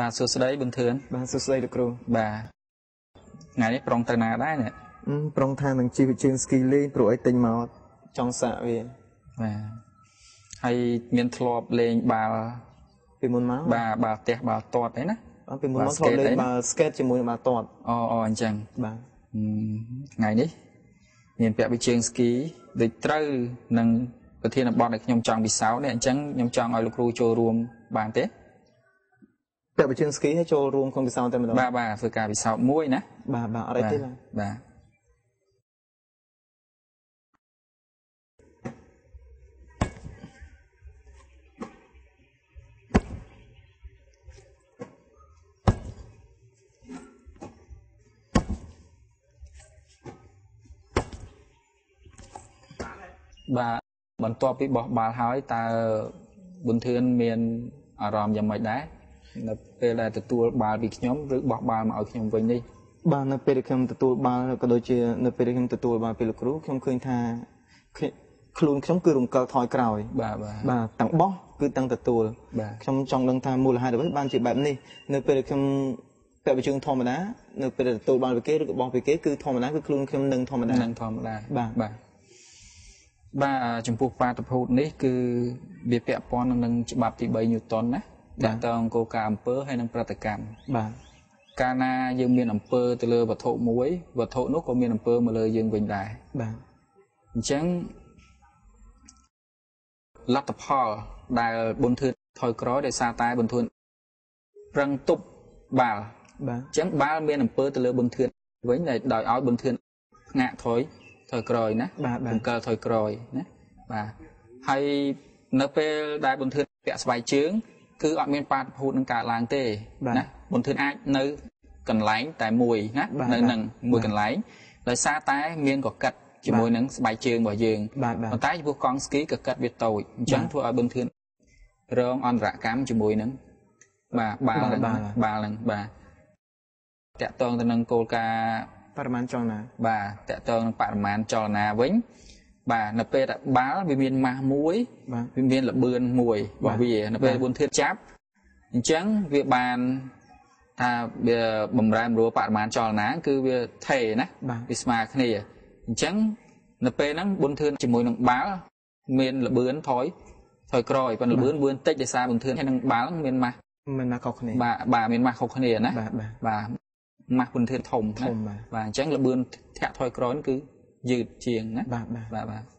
បាទសួស្តីប៊ុនធឿនបាទសួស្តីលោកគ្រូបាទថ្ងៃនេះប្រុងទៅណាដែរនេះអឺប្រុងថានឹងជីវជើងស្គីលេងព្រោះអីទិញមកចង់សាកវាបាទហើយមានធ្លាប់លេងបាល់ពីមុនមកបាទបាល់ផ្ទះបាល់ទាត់អីណាបាទពីមុនបាមកល់ធ្លាប់លេង skate អីណាបាល់ skate ជាមួយនឹងបាល់ទាត់អូអូអញ្ចឹងបាទហឹមថ្ងៃនេះ មានពាក់វិជើងស្គីដូចត្រូវនឹងប្រធានបទដែលខ្ញុំចង់ពិសោធន៍នេះអញ្ចឹងខ្ញុំចង់ឲ្យលោកគ្រូចូលរួមបានទេ ពាក់វិជើងស្គីឲ្យចូលរួមក្នុងពិសោធន៍តែម្ដងបាទបាទធ្វើការពិសោធន៍មួយណាបាទបាទអត់អីទេបាទបាទបាទបន្ទាប់ពីបោះបាល់ហើយតើប៊ុនធឿនមានអារម្មណ៍យ៉ាងម៉េចដែរ នៅពេលដែលទទួលបាល់ពីខ្ញុំឬបោះបាល់មកឲ្យខ្ញុំវិញនេះបាទនៅពេលដែលខ្ញុំទទួលបាល់ក៏ដូចជានៅពេលដែលខ្ញុំទទួលបាល់ពីលោកគ្រូខ្ញុំឃើញថាខ្ញុំខ្លួនខ្ញុំគឺរំកិលថយក្រោយបាទបាទបាទទាំងបោះគឺទាំងទទួលបាទខ្ញុំចង់ដឹងថាមូលហេតុអ្វីបានជាបែបនេះនៅពេលដែលខ្ញុំពាក់វិជើងធម្មតានៅពេលដែលទទួលបាល់ពីគេឬក៏បោះពីគេគឺធម្មតាគឺខ្លួនខ្ញុំនឹងធម្មតានឹងធម្មតាបាទបាទបាទចំពោះបាតុភូតនេះគឺវាពាក់ព័ន្ធនឹងច្បាប់ទី3ញូតនណា តកតងគោលការណ៍អំពើហើយនឹងប្រតិកម្មបាទកាលណាយើងមានអំពើទៅលើវត្ថុមួយវត្ថុនោះក៏មានអំពើមកលើយើងវិញដែរបាទអញ្ចឹងលទ្ធផលដែលបុនធឿនថយក្រោយដោយសារតែបុនធឿនប្រឹងទប់បាល់បាទអញ្ចឹងបាល់មានអំពើទៅលើបុនធឿនវិញដែលដោយឲ្យបុនធឿនផ្ងាក់ថយថយក្រោយណាបាទបាទបង្កើថយក្រោយណាបាទហើយនៅពេលដែលបុនធឿនពាក់ស្បែកជើង គឺអត់មានបាតុភូតនឹងកើតឡើងទេណាបុនធឿនអាចនៅកន្លែងតែមួយណានៅនឹងមួយកន្លែងដោយសារតែមានកកិតជាមួយនឹងស្បែកជើងរបស់យើងបាទបាទប៉ុន្តែចំពោះកង់ស្គីក៏កាត់វាតូចអញ្ចឹងធ្វើឲ្យប៊ុនធឿនរងអន្តរកម្មជាមួយនឹងបាទបាល់ហ្នឹងបាល់ហ្នឹងបាទតកតងទៅនឹងគោលការណ៍បរិមាណចង់ណាបាទតកតងនឹងបរិមាណចលនាវិញ បាទនៅពេលដែលបាល់វាមានម៉ាស់មួយបាទវាមានល្បឿនមួយរបស់វានៅពេលប៊ុនធឿនចាប់អញ្ចឹងវាបានថាវាបំរែបំរួលបរិមាណចលនាគឺវាថេរណាបាទវាស្មើគ្នាអញ្ចឹងនៅពេលហ្នឹងប៊ុនធឿនជាមួយនឹងបាល់មានលបឿនថយថយក្រោយប៉ុន្តែលបឿនលបឿនតិចដោយសារប៊ុនធឿនហើយនឹងបាល់ហ្នឹងមានម៉ាស់មិនណាខុសគ្នាបាទបាទមានម៉ាស់ខុសគ្នាណាបាទបាទបាទម៉ាស់ប៊ុនធឿនធំធំបាទបាទអញ្ចឹងលបឿនធាក់ថយក្រោយហ្នឹងគឺយឺតជាងណាបាទបាទបាទបាទ